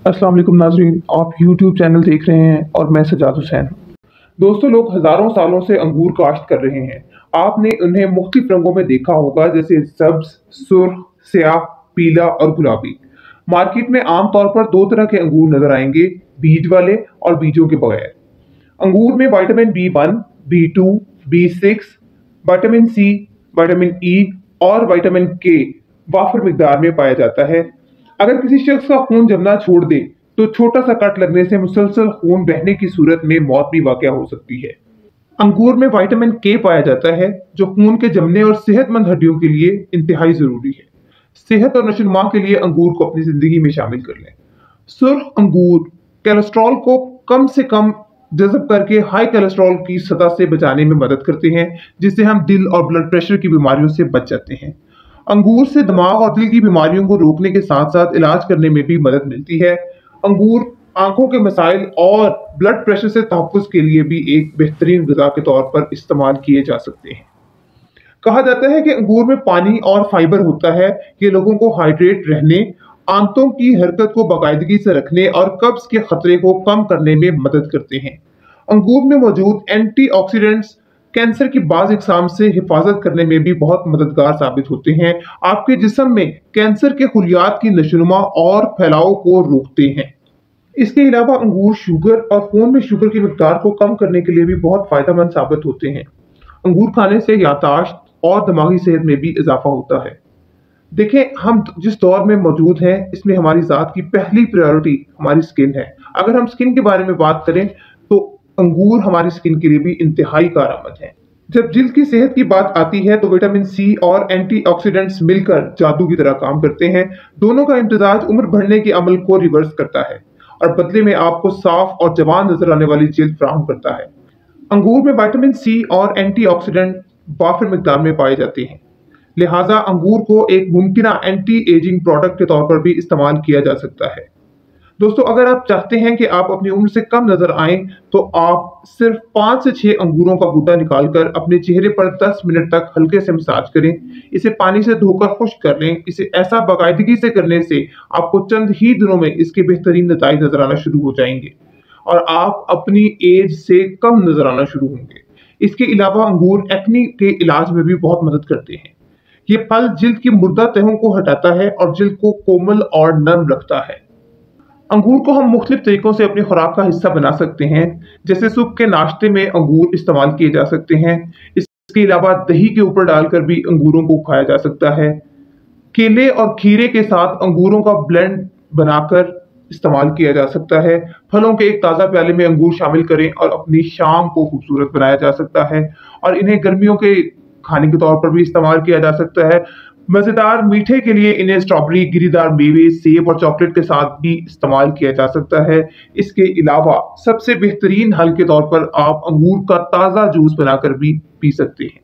अस्सलाम वालेकुम नाजरीन, आप YouTube चैनल देख रहे हैं और मैं सजाद हुसैन दोस्तों, लोग हज़ारों सालों से अंगूर काश्त कर रहे हैं। आपने उन्हें मुख्तलिफ़ रंगों में देखा होगा, जैसे सब्ज, सुर्ख, स्याह, पीला और गुलाबी। मार्केट में आमतौर पर दो तरह के अंगूर नज़र आएँगे, बीज वाले और बीजों के बगैर। अंगूर में vitamin B one B two B six vitamin C vitamin E और विटामिन के वाफर मकदार में पाया जाता है। अगर किसी शख्स का खून जमना छोड़ दे तो छोटा सा कट लगने से मुसलसल खून बहने की सूरत में मौत भी वाक़ हो सकती है। अंगूर में विटामिन के पाया जाता है, जो खून के जमने और सेहतमंद हड्डियों के लिए इंतहाई ज़रूरी है। सेहत और नशुनमा के लिए अंगूर को अपनी ज़िंदगी में शामिल कर लें। सुर्ख अंगूर कोलेस्ट्रॉल को कम से कम जजब करके हाई कोलेस्ट्रॉल की सतह से बचाने में मदद करते हैं, जिससे हम दिल और ब्लड प्रेशर की बीमारियों से बच जाते हैं। अंगूर से दिमाग और दिल की बीमारियों को रोकने के साथ साथ इलाज करने में भी मदद मिलती है। अंगूर, आँखों के मसाइल और ब्लड प्रेशर से तहफ़ के लिए भी एक बेहतरीन गजा के तौर पर इस्तेमाल किए जा सकते हैं। कहा जाता है कि अंगूर में पानी और फाइबर होता है, ये लोगों को हाइड्रेट रहने, आंतों की हरकत को बाकायदगी से रखने और कब्ज के खतरे को कम करने में मदद करते हैं। अंगूर में मौजूद एंटीऑक्सीडेंट्स कैंसर की बाज इकसाम से हिफाजत करने में भी बहुत मददगार साबित होते हैं। आपके जिसम में कैंसर के खुलियात की नशुनमा और फैलाव को रोकते हैं। इसके अलावा अंगूर, शुगर और खून में शुगर की मकदार को कम करने के लिए भी बहुत फ़ायदेमंद साबित होते हैं। अंगूर खाने से यादाश्त और दिमागी सेहत में भी इजाफा होता है। देखें, हम जिस दौर में मौजूद हैं, इसमें हमारी ज़ात की पहली प्रायोरिटी हमारी स्किन है। अगर हम स्किन के बारे में बात करें अंगूर हमारी स्किन के लिए भी इंतहाई कारआमद है। जब जिल्द की सेहत की बात आती है तो विटामिन सी और एंटीऑक्सीडेंट्स मिलकर जादू की तरह काम करते हैं। दोनों का इम्तजाज उम्र बढ़ने के अमल को रिवर्स करता है और बदले में आपको साफ़ और जवान नज़र आने वाली जिल्द फ्राहम करता है। अंगूर में विटामिन सी और एंटीऑक्सीडेंट बाफर मकदार में पाए जाते हैं। लिहाजा अंगूर को एक मुमकिन एंटी एजिंग प्रोडक्ट के तौर पर भी इस्तेमाल किया जा सकता है। दोस्तों, अगर आप चाहते हैं कि आप अपनी उम्र से कम नज़र आए तो आप सिर्फ़ पाँच से छह अंगूरों का बूटा निकालकर अपने चेहरे पर 10 मिनट तक हल्के से मसाज करें। इसे पानी से धोकर खुश कर लें। इसे ऐसा बाकायदगी से करने से आपको चंद ही दिनों में इसके बेहतरीन नतज नज़र आना शुरू हो जाएँगे और आप अपनी एज से कम नज़र आना शुरू होंगे। इसके अलावा अंगूर एक्नी के इलाज में भी बहुत मदद करते हैं। ये फल जिल्द की मुर्दा तहों को हटाता है और जिल्द को कोमल और नरम रखता है। अंगूर को हम मुख्तलिफ़ तरीकों से अपनी खुराक का हिस्सा बना सकते हैं, जैसे सुबह के नाश्ते में अंगूर इस्तेमाल किए जा सकते हैं। इसके अलावा दही के ऊपर डालकर भी अंगूरों को खाया जा सकता है। केले और खीरे के साथ अंगूरों का ब्लेंड बनाकर इस्तेमाल किया जा सकता है। फलों के एक ताज़ा प्याले में अंगूर शामिल करें और अपनी शाम को खूबसूरत बनाया जा सकता है और इन्हें गर्मियों के खाने के तौर पर भी इस्तेमाल किया जा सकता है। मज़ेदार मीठे के लिए इन्हें स्ट्रॉबेरी गिरीदार मेवे, सेब और चॉकलेट के साथ भी इस्तेमाल किया जा सकता है। इसके अलावा सबसे बेहतरीन हल के तौर पर आप अंगूर का ताज़ा जूस बनाकर भी पी सकते हैं।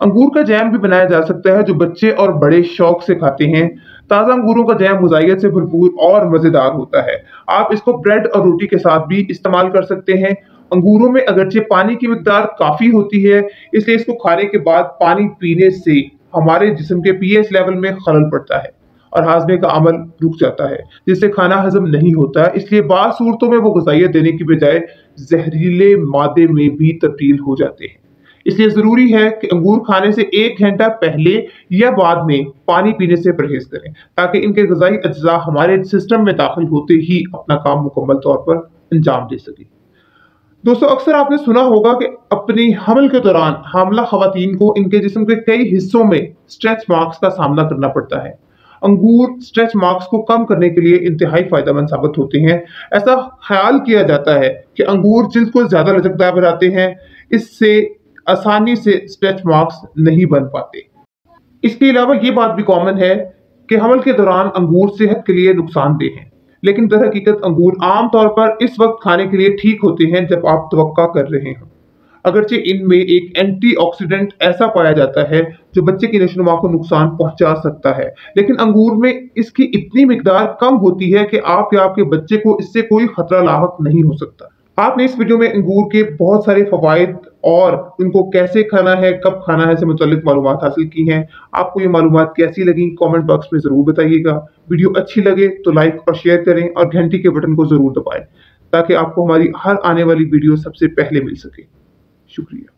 अंगूर का जैम भी बनाया जा सकता है जो बच्चे और बड़े शौक से खाते हैं। ताज़ा अंगूरों का जैम मुजाइत से भरपूर और मज़ेदार होता है। आप इसको ब्रेड और रोटी के साथ भी इस्तेमाल कर सकते हैं। अंगूरों में अगरचे पानी की मकदार काफ़ी होती है, इसलिए इसको खाने के बाद पानी पीने से हमारे जिसम के पीएच लेवल में खलल पड़ता है और हाजमे का अमल रुक जाता है, जिससे खाना हजम नहीं होता। इसलिए बाद सूरतों में वो गजाइत देने की बजाय जहरीले मादे में भी तब्दील हो जाते हैं। इसलिए ज़रूरी है कि अंगूर खाने से एक घंटा पहले या बाद में पानी पीने से परहेज करें, ताकि इनके गजाई अज्जा हमारे सिस्टम में दाखिल होते ही अपना काम मुकम्मल तौर पर अंजाम दे सकें। दोस्तों, अक्सर आपने सुना होगा कि अपनी हमल के दौरान हमला खातन को इनके जिस्म के कई हिस्सों में स्ट्रेच मार्क्स का सामना करना पड़ता है। अंगूर स्ट्रेच मार्क्स को कम करने के लिए इंतहाई फ़ायदेमंद साबित होते हैं। ऐसा ख्याल किया जाता है कि अंगूर जिल्द को ज़्यादा लचकदार बनाते हैं, इससे आसानी से स्ट्रेच मार्क्स नहीं बन पाते। इसके अलावा ये बात भी कॉमन है कि हमल के दौरान अंगूर सेहत के लिए नुकसानदेह हैं। लेकिन दर हकीकत अंगूर आमतौर पर इस वक्त खाने के लिए ठीक होते हैं जब आप तो कर रहे हैं। अगरचे इनमें एक एंटीऑक्सीडेंट ऐसा पाया जाता है जो बच्चे की नशोनुमा को नुकसान पहुँचा सकता है। लेकिन अंगूर में इसकी इतनी मकदार कम होती है कि आप या आपके बच्चे को इससे कोई खतरा लाक नहीं हो सकता। आपने इस वीडियो में अंगूर के बहुत सारे फवायद और इनको कैसे खाना है, कब खाना है से मुतलिक मालूम हासिल की हैं। आपको ये मालूम कैसी लगी कमेंट बॉक्स में ज़रूर बताइएगा। वीडियो अच्छी लगे तो लाइक और शेयर करें और घंटी के बटन को ज़रूर दबाएँ, ताकि आपको हमारी हर आने वाली वीडियो सबसे पहले मिल सके। शुक्रिया।